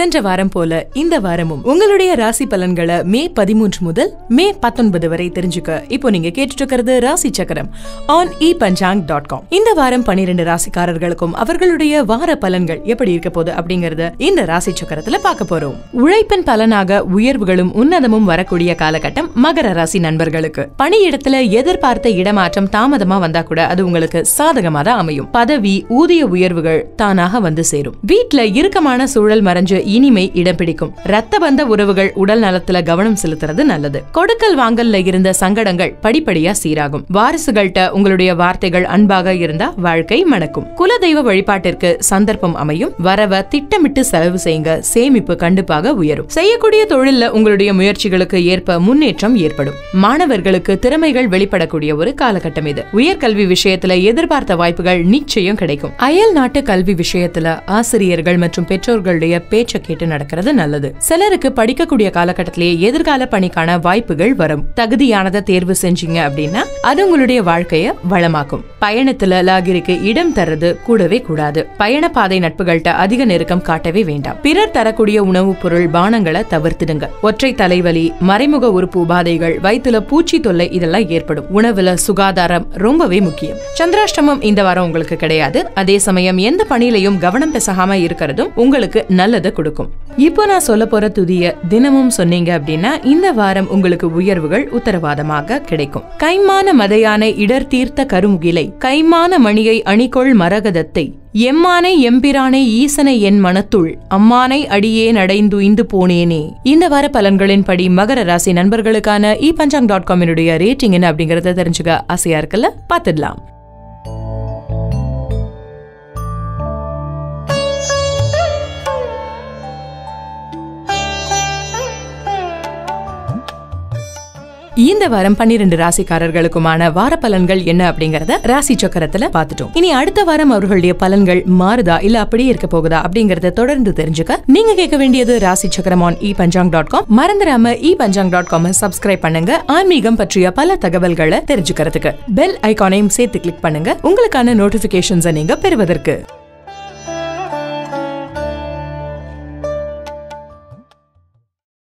சென்ற வாரம் போல இந்த வாரமும் உங்களுடைய ராசி பலன்களை மே பதிமூன்று முதல் மே பத்தொன்பது வரை தெரிஞ்சுக்க இப்போ நீங்க கேட்டுட்டு இருக்கிறது ராசி சக்கரம் on e Panchang dot com இந்த வாரம் பன்னிரண்டு ராசிக்காரர்களுக்கும் அவர்களுடைய வார பலன்கள் எப்படி இருக்க போகுது அப்படிங்கறத இந்த ராசி சக்கரத்துல பார்க்க போறோம். உழைப்பின் பலனாக உயர்வுகளும் உன்னதமும் வரக்கூடிய காலகட்டம் மகர ராசி நண்பர்களுக்கு. பணியிடத்துல எதிர்பார்த்த இடமாற்றம் தாமதமா வந்தா கூட அது உங்களுக்கு சாதகமா தான் அமையும். பதவி ஊதிய உயர்வுகள் தானாக வந்து சேரும். வீட்டுல இறுக்கமான சூழல் மறைஞ்சு இனிமை இடம் பிடிக்கும். ரத்த பந்த உறவுகள் உடல் நலத்துல கவனம் செலுத்துறது நல்லது. கொடுக்கல் வாங்கல்ல இருந்த சங்கடங்கள் படிப்படியா சீராகும். வாரிசுகள்கிட்ட உங்களுடைய வார்த்தைகள் அன்பாக இருந்தா வாழ்க்கை மணக்கும். குலதெய்வ வழிபாட்டிற்கு சந்தர்ப்பம் அமையும். வரவ திட்டமிட்டு செலவு செய்யுங்க சேமிப்பு கண்டிப்பாக உயரும். செய்யக்கூடிய தொழில்ல உங்களுடைய முயற்சிகளுக்கு ஏற்ப முன்னேற்றம் ஏற்படும். மாணவர்களுக்கு திறமைகள் வெளிப்படக்கூடிய ஒரு காலகட்டம் இது. உயர்கல்வி விஷயத்துல எதிர்பார்த்த வாய்ப்புகள் நிச்சயம் கிடைக்கும். அயல் நாட்டு கல்வி விஷயத்துல ஆசிரியர்கள் மற்றும் பெற்றோர்களுடைய பேச்ச கேட்டு நடக்கிறது நல்லது. சிலருக்கு படிக்கக்கூடிய காலகட்டத்திலேயே எதிர்கால பணிக்கான வாய்ப்புகள் வரும். தகுதியானதை தேர்வு செஞ்சீங்க அப்படின்னா அது உங்களுடைய வாழ்க்கைய வளமாக்கும். பயணத்துல லாகிரிக்கு இடம் தர்றது கூடவே கூடாது. பயண பாதை நட்புகள்கிட்ட அதிக நெருக்கம் காட்டவே வேண்டாம். பிறர் தரக்கூடிய உணவுப் பொருள் பானங்களை தவிர்த்திடுங்க. ஒற்றை தலைவலி மறைமுக உறுப்பு உபாதைகள் வயிற்றுல பூச்சி தொல்லை இதெல்லாம் ஏற்படும். உணவுல சுகாதாரம் ரொம்பவே முக்கியம். சந்திராஷ்டமம் இந்த வாரம் உங்களுக்கு கிடையாது. அதே சமயம் எந்த பணியிலையும் கவனம் பெசகாம இருக்கிறதும் உங்களுக்கு நல்லதை கொடுக்கும். இப்போ நான் சொல்ல போற துதிய தினமும் சொன்னீங்க அப்படின்னா இந்த வாரம் உங்களுக்கு உயர்வுகள் உத்தரவாதமாக கிடைக்கும். கைமான மதையான இடர் தீர்த்த கருமுகிலை. கைமான மணியை அணிகொள் மரகதத்தை. எம்மானை எம்பிரானை ஈசனை என் மனத்துள். அம்மானை அடியே நடைந்துய்ந்து போனேனே. இந்த வார பலன்களின்படி மகர ராசி நண்பர்களுக்கான இ பஞ்சாங் டாட் காமினுடைய ரேட்டிங் என்ன அப்படிங்கறத தெரிஞ்சுக்க ஆசையா இருக்குல்ல? பாத்துடலாம் இந்த வாரம் பன்னிரண்டு ராசிக்காரர்களுக்குமான வார பலன்கள் என்ன அப்படிங்கறத ராசி சக்கரத்துல பாத்துட்டோம் இனி அடுத்த வாரம் அவர்களுடைய பலன்கள் மாறுதா இல்ல அப்படியே இருக்க போகுதா அப்படிங்கறத தொடர்ந்து தெரிஞ்சுக்க நீங்க கேட்க வேண்டியது ராசி சக்கரம் on e Panchang dot com. மறந்துடாம e Panchang dot com subscribe பண்ணுங்க. ஆன்மீகம் பற்றிய பல தகவல்களை தெரிஞ்சுக்கிறதுக்கு. பெல் ஐகானையும் சேர்த்து கிளிக் பண்ணுங்க. உங்களுக்கான நோட்டிபிகேஷன்ஸை நீங்க பெறுவதற்கு.